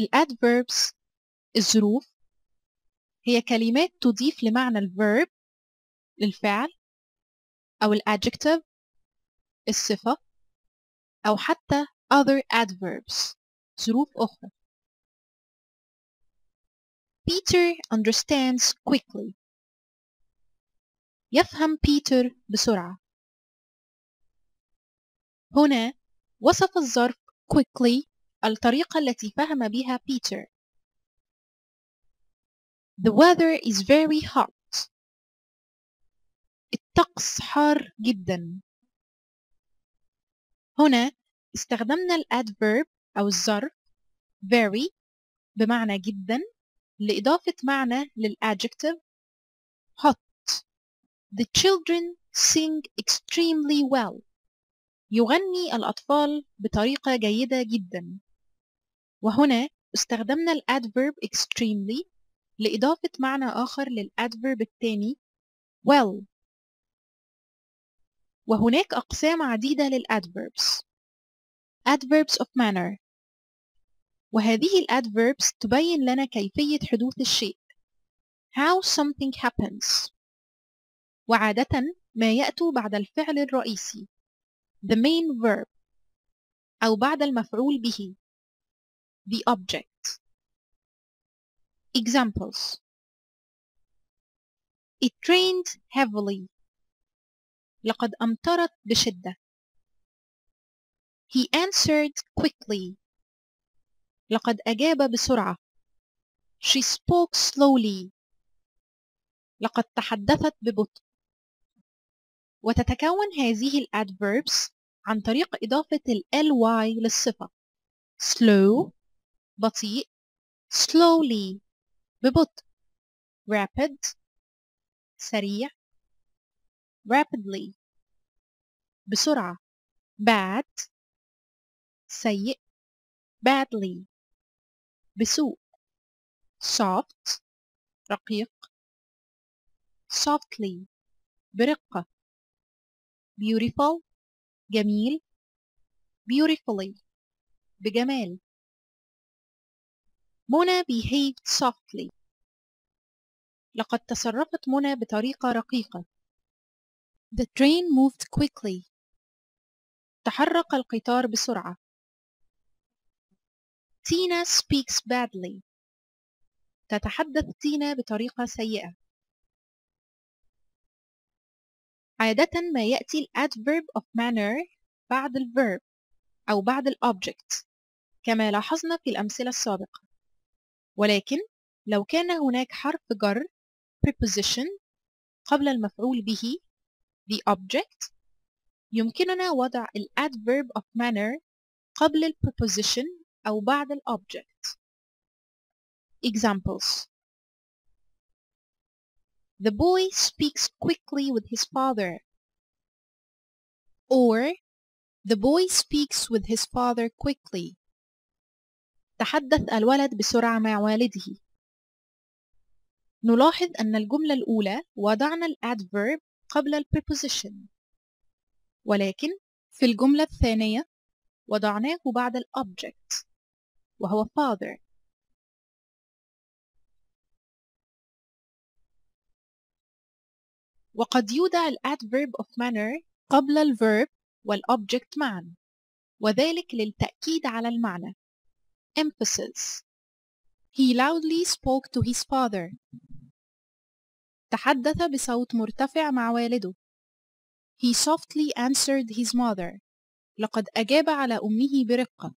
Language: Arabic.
الادverbs الظروف هي كلمات تضيف لمعنى الverb للفعل أو الadjective الصفة أو حتى other adverbs ظروف أخرى. Peter understands quickly. يفهم بيتر بسرعة. هنا وصف الظرف quickly الطريقة التي فهم بها بيتر The weather is very hot. الطقس حار جدا. هنا استخدمنا الادverb أو الظرف very بمعنى جدا لإضافة معنى للadjective hot. The children sing extremely well. يغني الأطفال بطريقة جيدة جدا. وهنا استخدمنا ال adverb extremely لإضافة معنى آخر لل adverb الثاني well. وهناك أقسام عديدة لل adverbs. adverbs of manner. وهذه ال adverbs تبين لنا كيفية حدوث الشيء. How something happens. وعادة ما يأتوا بعد الفعل الرئيسي. The main verb. أو بعد المفعول به. The object Examples It rained heavily. لقد أمطرت بشدة. He answered quickly. لقد أجاب بسرعة. She spoke slowly. لقد تحدثت ببطء. وتتكون هذه الادverbs عن طريق إضافة ال ly للصفة slow بطيء slowly ببطء rapid سريع rapidly بسرعة bad سيء badly بسوء soft رقيق softly برقة beautiful جميل beautifully بجمال منى behaved softly. لقد تصرفت منى بطريقة رقيقة. The train moved quickly. تحرك القطار بسرعة. Tina speaks badly. تتحدث تينا بطريقة سيئة. عادة ما يأتي ال adverb of manner بعد الverb أو بعد الobject كما لاحظنا في الأمثلة السابقة. ولكن لو كان هناك حرف جر preposition قبل المفعول به the object يمكننا وضع ال adverb of manner قبل ال preposition أو بعد ال object examples The boy speaks quickly with his father or the boy speaks with his father quickly تحدث الولد بسرعة مع والده. نلاحظ أن الجملة الأولى وضعنا الادverb قبل الpreposition ولكن في الجملة الثانية وضعناه بعد الobject وهو father. وقد يودع الادverb of manner قبل الverb والobject معا وذلك للتأكيد على المعنى. Emphasis. He loudly spoke to his father. تحدث بصوت مرتفع مع والده. He softly answered his mother. لقد أجاب على أمه برقة.